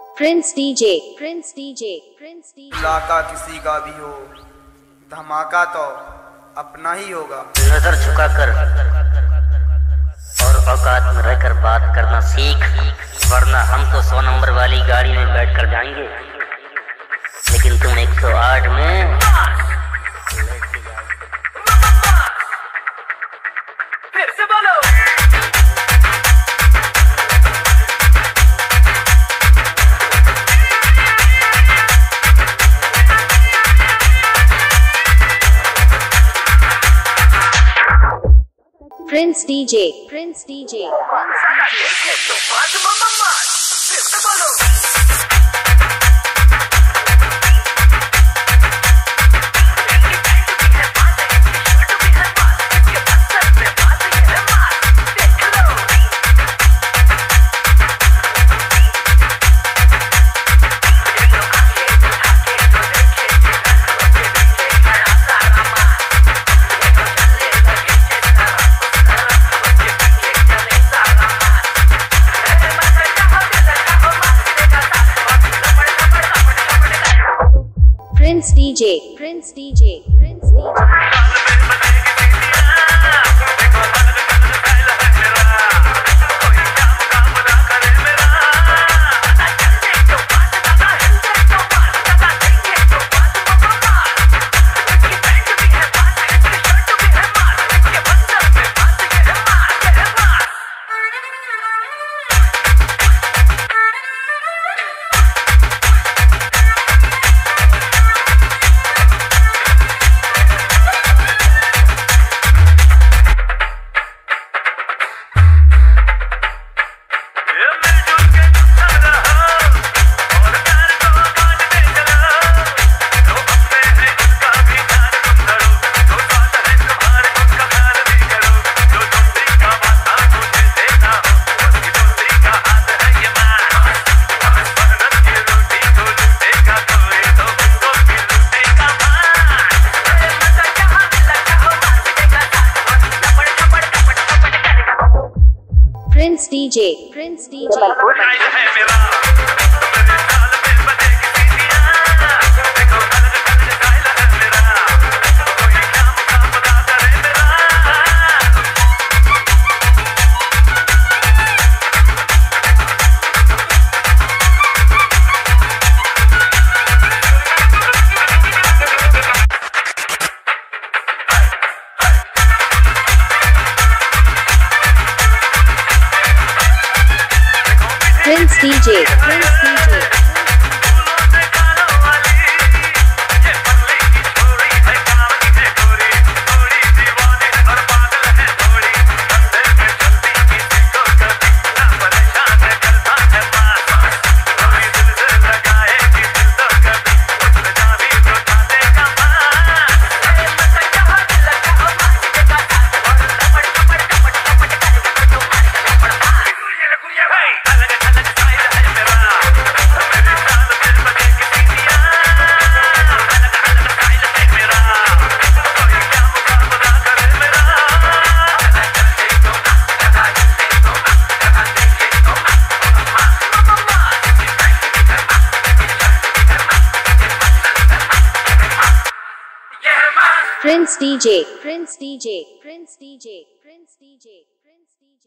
Prince DJ Prince DJ Prince DJ इलाका किसी का भी हो धमाका तो अपना ही होगा। नज़र झुकाकर और औकात में रहकर बात करना सीख वरना हम तो सौ नंबर वाली गाड़ी में बैठ कर जाएँगे। लेकिन तुम एक सौ आठ में Prince DJ, Prince DJ, Prince DJ. Prince DJ, Prince DJ, Prince DJ. Prince DJ Prince DJ Prince DJ, Prince DJ, Prince DJ, Prince DJ, Prince DJ, Prince DJ.